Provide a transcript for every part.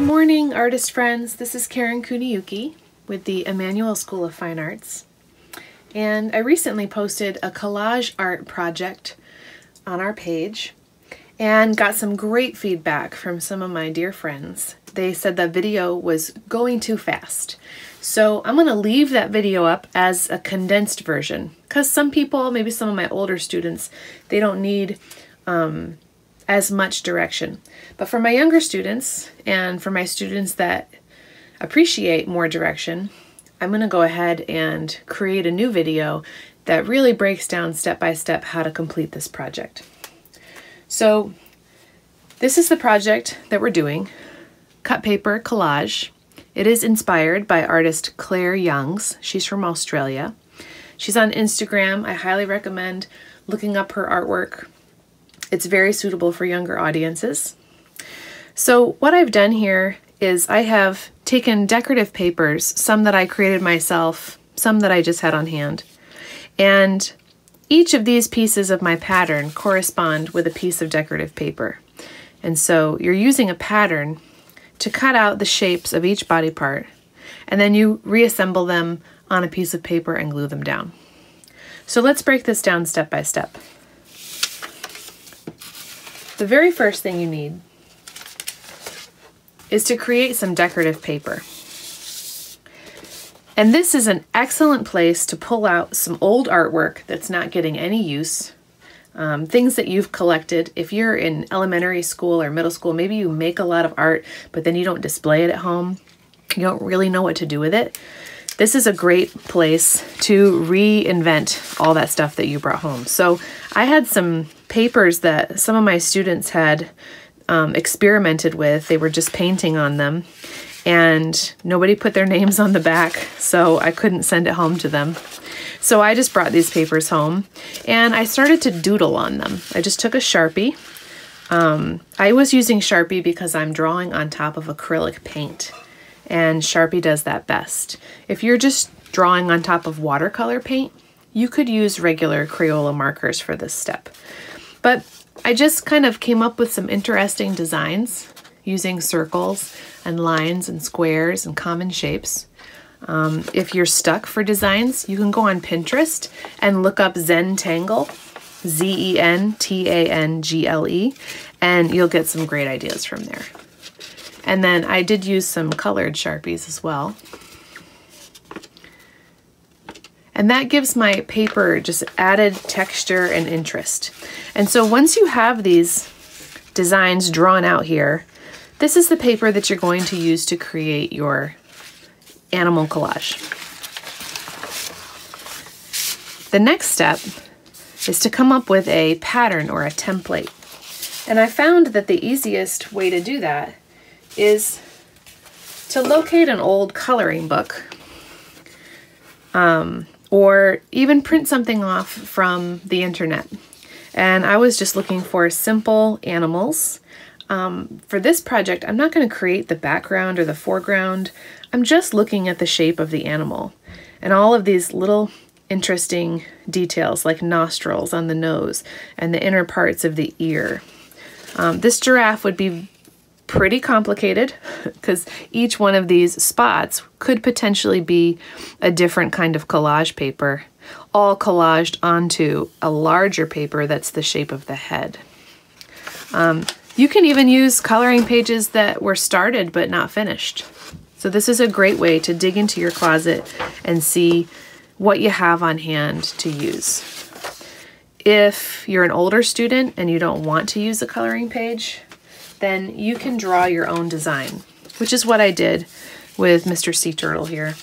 morning, artist friends. This is Karyn Kuniyuki with the Emmanuel School of Fine Arts. And I recently posted a collage art project on our page and got some great feedback from some of my dear friends. They said the video was going too fast. So I'm going to leave that video up as a condensed version because some people, maybe some of my older students, they don't need um, as much direction. But for my younger students and for my students that appreciate more direction, I'm going to go ahead and create a new video that really breaks down step by step how to complete this project. So this is the project that we're doing, cut paper collage. It is inspired by artist Clare Youngs. She's from Australia. She's on Instagram. I highly recommend looking up her artwork. It's very suitable for younger audiences. So what I've done here is I have taken decorative papers, some that I created myself, some that I just had on hand, and each of these pieces of my pattern correspond with a piece of decorative paper. And so you're using a pattern to cut out the shapes of each body part, and then you reassemble them on a piece of paper and glue them down. So let's break this down step by step. The very first thing you need is to create some decorative paper. And this is an excellent place to pull out some old artwork that's not getting any use, um, things that you've collected. If you're in elementary school or middle school, maybe you make a lot of art, but then you don't display it at home. You don't really know what to do with it. This is a great place to reinvent all that stuff that you brought home. So I had some papers that some of my students had um, experimented with. They were just painting on them and nobody put their names on the back, so I couldn't send it home to them. So I just brought these papers home and I started to doodle on them. I just took a Sharpie. Um, I was using Sharpie because I'm drawing on top of acrylic paint and Sharpie does that best. If you're just drawing on top of watercolor paint, you could use regular Crayola markers for this step. But I just kind of came up with some interesting designs using circles and lines and squares and common shapes. Um, if you're stuck for designs, you can go on Pinterest and look up Zentangle, Z-E-N-T-A-N-G-L-E, and you'll get some great ideas from there. And then I did use some colored Sharpies as well. And that gives my paper just added texture and interest. And so once you have these designs drawn out here, this is the paper that you're going to use to create your animal collage. The next step is to come up with a pattern or a template. And I found that the easiest way to do that is to locate an old coloring book um, or even print something off from the internet. And I was just looking for simple animals um, for this project, I'm not going to create the background or the foreground. I'm just looking at the shape of the animal and all of these little interesting details like nostrils on the nose and the inner parts of the ear. Um, this giraffe would be pretty complicated because each one of these spots could potentially be a different kind of collage paper, all collaged onto a larger paper that's the shape of the head. Um, you can even use coloring pages that were started but not finished. So this is a great way to dig into your closet and see what you have on hand to use. If you're an older student and you don't want to use a coloring page, then you can draw your own design, which is what I did with Mr. Sea Turtle here.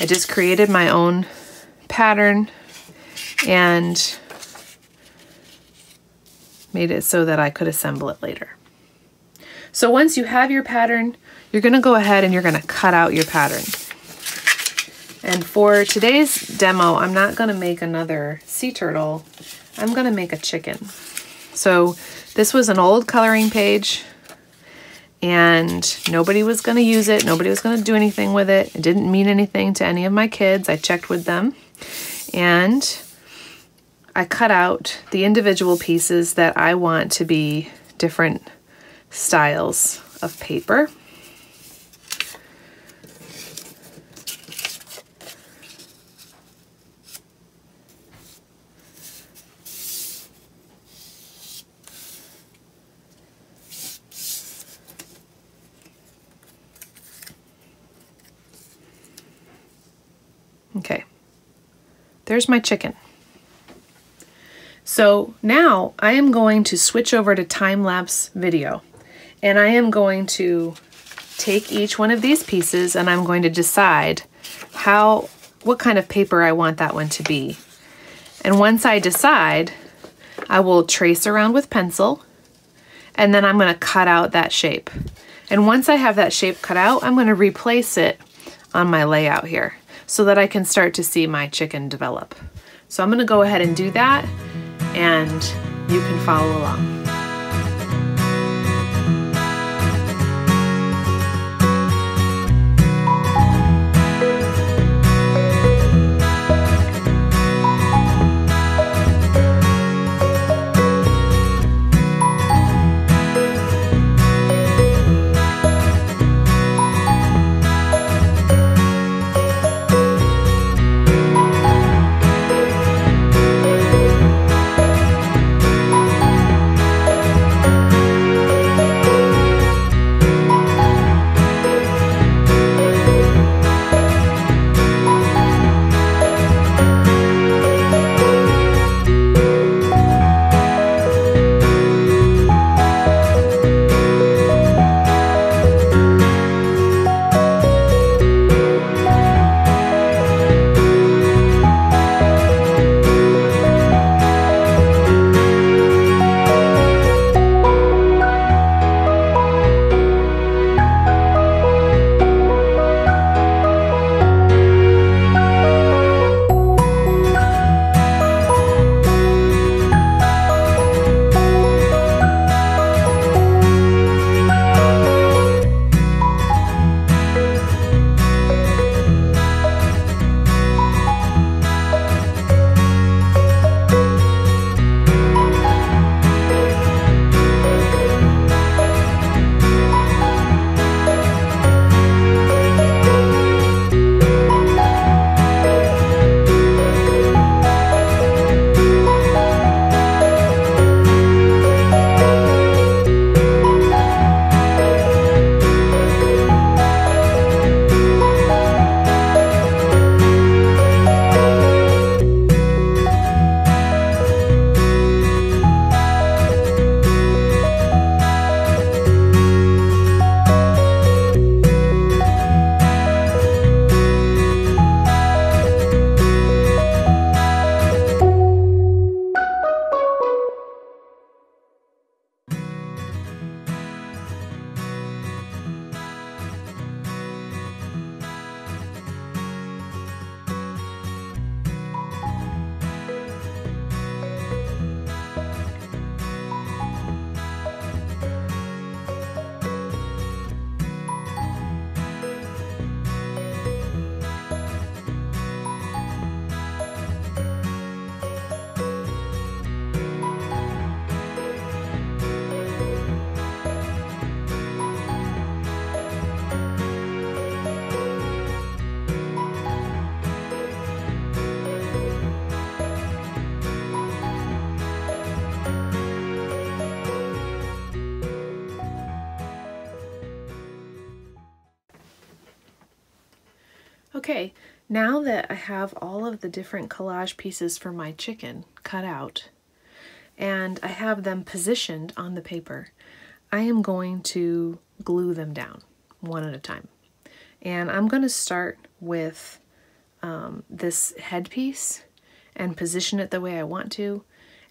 I just created my own pattern and made it so that I could assemble it later. So once you have your pattern, you're gonna go ahead and you're gonna cut out your pattern. And for today's demo, I'm not gonna make another sea turtle, I'm gonna make a chicken. So this was an old coloring page and nobody was gonna use it, nobody was gonna do anything with it. It didn't mean anything to any of my kids. I checked with them and I cut out the individual pieces that I want to be different styles of paper. There's my chicken. So now I am going to switch over to time-lapse video and I am going to take each one of these pieces and I'm going to decide how, what kind of paper I want that one to be. And once I decide, I will trace around with pencil and then I'm going to cut out that shape. And once I have that shape cut out, I'm going to replace it on my layout here so that I can start to see my chicken develop. So I'm going to go ahead and do that and you can follow along. Now that I have all of the different collage pieces for my chicken cut out and I have them positioned on the paper, I am going to glue them down one at a time. And I'm going to start with um, this headpiece and position it the way I want to,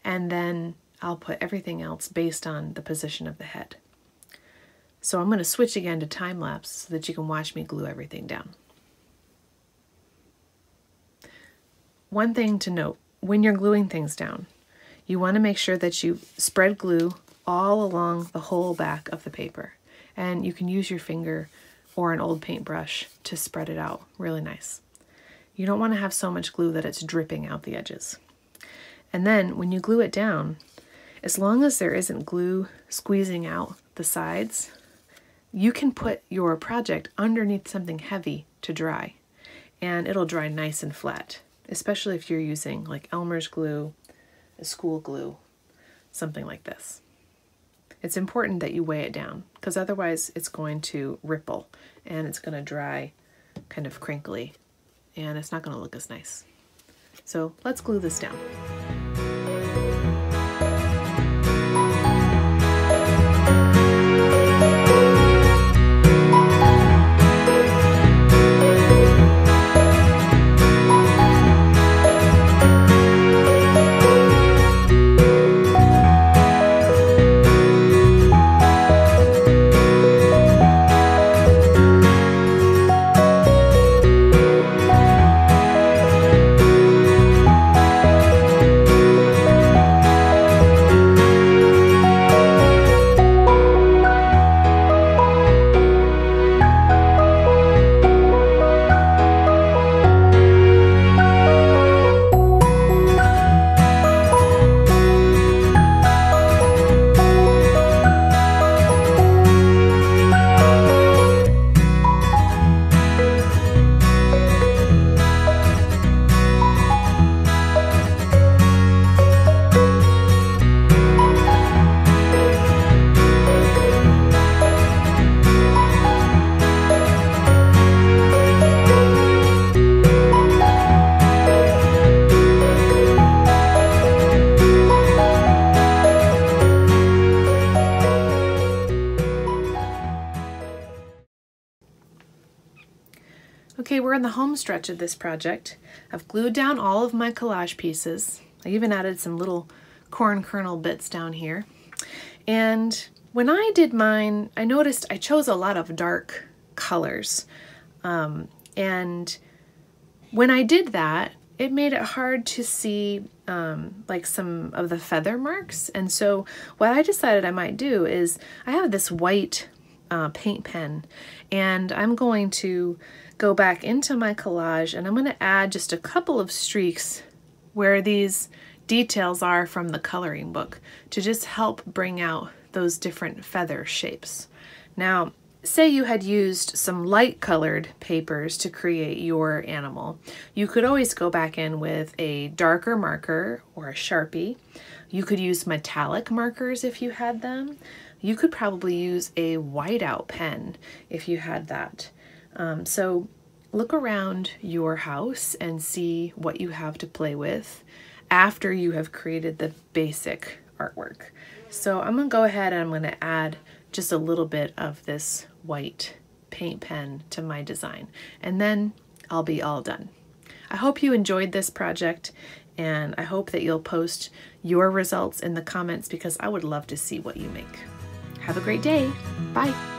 and then I'll put everything else based on the position of the head. So I'm going to switch again to time lapse so that you can watch me glue everything down. One thing to note, when you're gluing things down, you want to make sure that you spread glue all along the whole back of the paper. And you can use your finger or an old paintbrush to spread it out really nice. You don't want to have so much glue that it's dripping out the edges. And then when you glue it down, as long as there isn't glue squeezing out the sides, you can put your project underneath something heavy to dry and it'll dry nice and flat, especially if you're using like Elmer's glue, a school glue, something like this. It's important that you weigh it down because otherwise it's going to ripple and it's going to dry kind of crinkly and it's not going to look as nice. So let's glue this down. Stretch of this project. I've glued down all of my collage pieces. I even added some little corn kernel bits down here. And when I did mine, I noticed I chose a lot of dark colors. Um, and when I did that, it made it hard to see um, like some of the feather marks. And so what I decided I might do is I have this white uh, paint pen and I'm going to go back into my collage and I'm going to add just a couple of streaks where these details are from the coloring book to just help bring out those different feather shapes. Now, say you had used some light colored papers to create your animal. You could always go back in with a darker marker or a Sharpie. You could use metallic markers if you had them. You could probably use a whiteout pen if you had that. Um, so look around your house and see what you have to play with after you have created the basic artwork. So I'm gonna go ahead and I'm gonna add just a little bit of this white paint pen to my design and then I'll be all done. I hope you enjoyed this project and I hope that you'll post your results in the comments because I would love to see what you make. Have a great day. Bye.